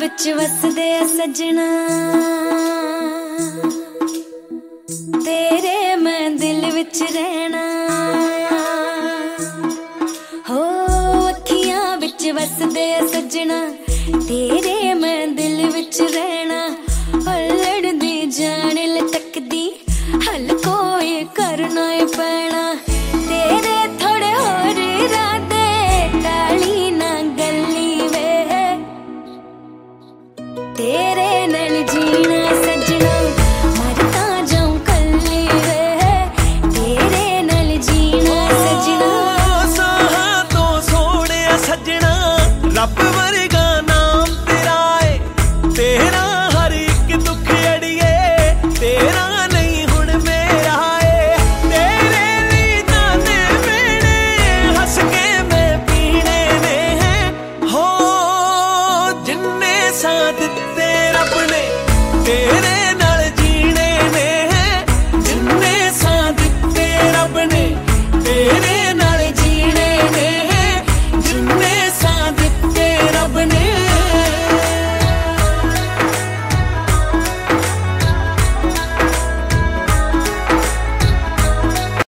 ਵਿੱਚ ਵਸਦੇ ਆ ਸਜਣਾ। ਤੇਰੇ ਮੈਂ ਦਿਲ ਵਿੱਚ ਰਹਿਣਾ। ਹੋ ਅੱਖੀਆਂ ਵਿੱਚ ਵਸਦੇ ਆ ਸਜਣਾ, ਤੇਰੇ ਮੈਂ ਦਿਲ ਵਿੱਚ ਰਹਿਣਾ। ਹਲੜਦੀ ਜਾਣ ਲਟਕਦੀ, ਹਲ ਕੋਈ ਕਰਨਾ ਏ ਪੈਣਾ। ਤੇਰੇ ਨਾਲ ਜੀਣਾ ਸਜਣਾ ਮਰ ਤਾਂ ਕੱਲੀ ਵੇ। ਤੇਰੇ ਨਾਲ ਜੀਣਾ ਸਜਣਾ। ਸਾਹਾਂ ਤੋਂ ਸੋਹਣਿਆ ਸਜਣਾ, ਰੱਬ ਵਰਗਾ ਸਾਹ ਦਿੱਤੇ ਰੱਬ ਨੇ